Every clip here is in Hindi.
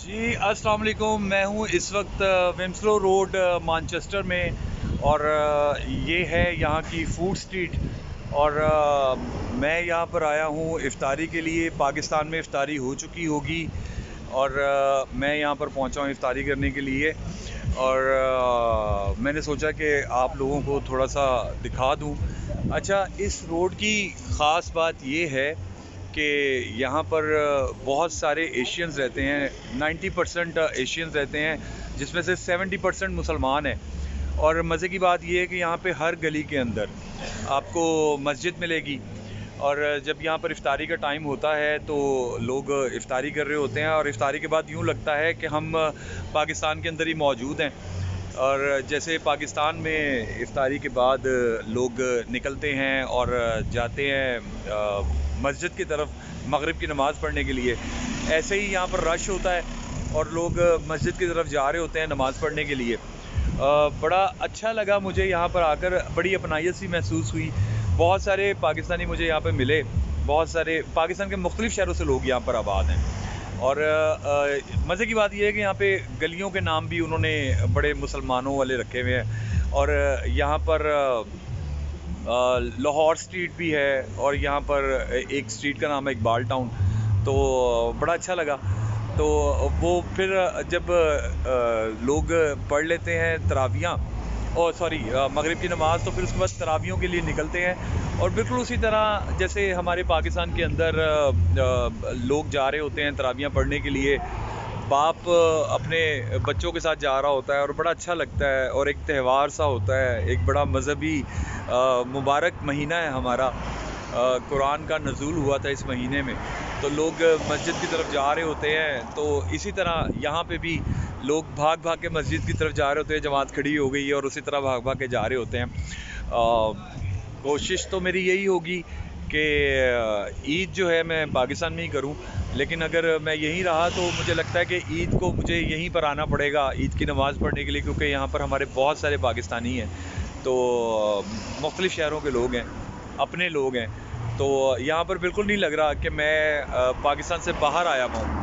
जी, अस्सलाम वालेकुम। मैं हूँ इस वक्त विम्सलो रोड मानचेस्टर में और ये है यहाँ की फ़ूड स्ट्रीट और मैं यहाँ पर आया हूँ इफ़ारी के लिए। पाकिस्तान में इफ़ारी हो चुकी होगी और मैं यहाँ पर पहुँचा हूँ इफ़ारी करने के लिए और मैंने सोचा कि आप लोगों को थोड़ा सा दिखा दूँ। अच्छा इस रोड की ख़ास बात ये है कि यहाँ पर बहुत सारे एशियंस रहते हैं 90 परसेंट एशियंस रहते हैं, जिसमें से 70 परसेंट मुसलमान हैं। और मज़े की बात यह है कि यहाँ पे हर गली के अंदर आपको मस्जिद मिलेगी। और जब यहाँ पर इफ़ारी का टाइम होता है तो लोग इफ़ारी कर रहे होते हैं और इफ़ारी के बाद यूँ लगता है कि हम पाकिस्तान के अंदर ही मौजूद हैं। और जैसे पाकिस्तान में इफ़ारी के बाद लोग निकलते हैं और जाते हैं मस्जिद की तरफ़ मगरिब की नमाज़ पढ़ने के लिए। ऐसे ही यहाँ पर रश होता है और लोग मस्जिद की तरफ़ जा रहे होते हैं नमाज़ पढ़ने के लिए। बड़ा अच्छा लगा मुझे यहाँ पर आकर, बड़ी अपनाइत सी महसूस हुई। बहुत सारे पाकिस्तानी मुझे यहाँ पर मिले, बहुत सारे, पाकिस्तान के मुख्तलिफ़ शहरों से लोग यहाँ पर आबाद हैं। और मज़े की बात यह है कि यहाँ पे गलियों के नाम भी उन्होंने बड़े मुसलमानों वाले रखे हुए हैं। और यहाँ पर लाहौर स्ट्रीट भी है और यहाँ पर एक स्ट्रीट का नाम है इकबाल टाउन। तो बड़ा अच्छा लगा। तो वो फिर जब लोग पढ़ लेते हैं तरावियाँ और सॉरी मगरिब की नमाज़ तो फिर उसके बाद तरावियों के लिए निकलते हैं और बिल्कुल उसी तरह जैसे हमारे पाकिस्तान के अंदर लोग जा रहे होते हैं तरावियाँ पढ़ने के लिए बाप अपने बच्चों के साथ जा रहा होता है और बड़ा अच्छा लगता है और एक त्यौहार सा होता है, एक बड़ा मज़हबी मुबारक महीना है हमारा। कुरान का नज़ूल हुआ था इस महीने में। तो लोग मस्जिद की तरफ़ जा रहे होते हैं तो इसी तरह यहाँ पे भी लोग भाग भाग के मस्जिद की तरफ़ जा रहे होते हैं, जमात खड़ी हो गई है और उसी तरह भाग भाग के जा रहे होते हैं। कोशिश तो मेरी यही होगी कि ईद जो है मैं पाकिस्तान में ही करूँ। लेकिन अगर मैं यहीं रहा तो मुझे लगता है कि ईद को मुझे यहीं पर आना पड़ेगा, ईद की नमाज़ पढ़ने के लिए, क्योंकि यहाँ पर हमारे बहुत सारे पाकिस्तानी हैं। तो मुख्तलिफ़ शहरों के लोग हैं, अपने लोग हैं। तो यहाँ पर बिल्कुल नहीं लग रहा कि मैं पाकिस्तान से बाहर आया हूँ।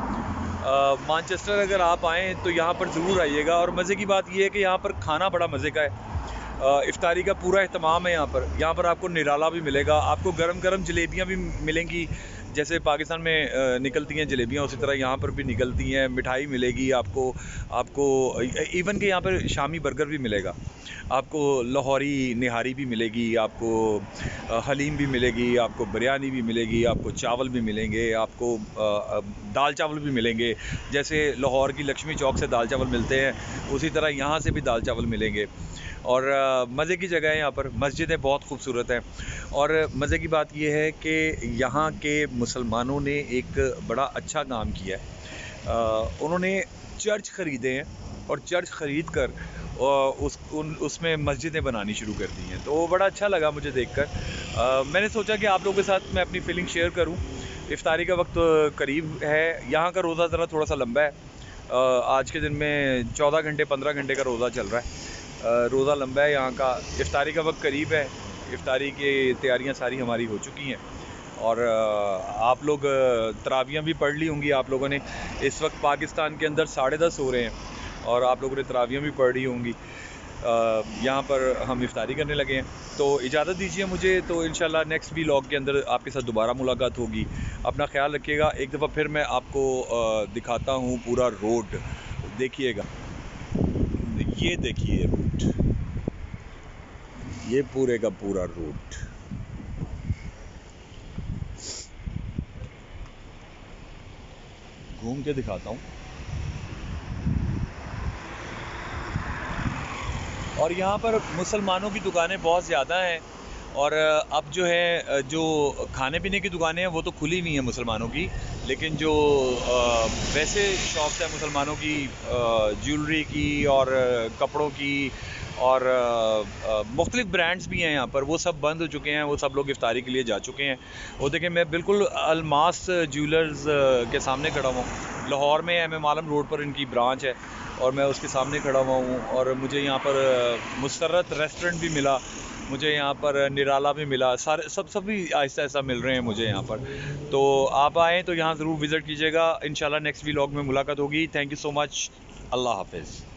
मानचेस्टर अगर आप आएँ तो यहाँ पर ज़रूर आइएगा और मज़े की बात यह है कि यहाँ पर खाना बड़ा मज़े का है। इफ्तारी का पूरा अहतमाम है यहाँ पर। यहाँ पर आपको निराला भी मिलेगा, आपको गरम गरम जलेबियाँ भी मिलेंगी। जैसे पाकिस्तान में निकलती हैं जलेबियाँ, उसी तरह यहाँ पर भी निकलती हैं, मिठाई मिलेगी आपको आपको इवन के यहाँ पर शामी बर्गर भी मिलेगा। आपको लाहौरी निहारी भी मिलेगी, आपको हलीम भी मिलेगी, आपको बिरयानी भी मिलेगी, आपको चावल भी मिलेंगे, आपको दाल चावल भी मिलेंगे। जैसे लाहौर की लक्ष्मी चौक से दाल चावल मिलते हैं, उसी तरह यहाँ से भी दाल चावल मिलेंगे। और मज़े की जगह है यहाँ पर। मस्जिदें बहुत खूबसूरत हैं। और, मज़े की बात यह है कि यहाँ के मुसलमानों ने एक बड़ा अच्छा काम किया है। उन्होंने चर्च ख़रीदे हैं और चर्च ख़रीद कर उस, उन, उसमें मस्जिदें बनानी शुरू कर दी हैं। तो वो बड़ा अच्छा लगा मुझे देखकर। मैंने सोचा कि आप लोगों के साथ मैं अपनी फीलिंग शेयर करूँ। इफ्तारी का वक्त करीब है। यहाँ का रोज़ा ज़रा थोड़ा सा लंबा है। आज के दिन में चौदह घंटे, पंद्रह घंटे का रोज़ा चल रहा है। रोज़ा लंबा है, यहाँ का इफ्तारी का वक्त करीब है। इफ्तारी की तैयारियाँ सारी हमारी हो चुकी हैं। और आप लोग तरावियाँ भी पढ़ ली होंगी, आप लोगों ने इस वक्त पाकिस्तान के अंदर साढ़े दस हो रहे हैं और आप लोगों ने तरावियाँ भी पढ़ ली होंगी। यहाँ पर हम इफ्तारी करने लगे हैं। तो इजाज़त दीजिए मुझे तो इन नेक्स्ट वी लॉग के अंदर आपके साथ दोबारा मुलाकात होगी। अपना ख्याल रखिएगा। एक दफ़ा फिर मैं आपको दिखाता हूँ पूरा रोड। देखिएगा। ये देखिए रूट ये पूरे का पूरा रूट घूम के दिखाता हूँ। और यहाँ पर मुसलमानों की दुकानें बहुत ज़्यादा हैं। और अब जो है जो खाने पीने की दुकानें हैं, वो तो खुली हुई हैं मुसलमानों की, लेकिन जो वैसे शॉप्स हैं मुसलमानों की ज्वेलरी की और कपड़ों की और मुख्तलिफ़ ब्रांड्स भी हैं यहाँ पर, वो सब बंद हो चुके हैं, वो सब लोग इफ्तारी के लिए जा चुके हैं। वो देखें मैं बिल्कुल अलमास ज्वेलर्स के सामने खड़ा हुआ हूँ। लाहौर में एम एम आलम रोड पर इनकी ब्रांच है और मैं उसके सामने खड़ा हुआ हूँ और मुझे यहाँ पर मुसरत रेस्टोरेंट भी मिला। मुझे यहाँ पर निराला भी मिला। सारे, सब, सभी आहिस्ता आहिस्ता मिल रहे हैं मुझे यहाँ पर। तो आप आएँ तो यहाँ ज़रूर विज़िट कीजिएगा। इन नेक्स्ट वीलॉग में मुलाकात होगी। थैंक यू सो मच अल्लाह हाफिज़।